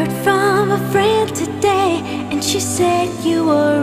heard from a friend today, and she said you were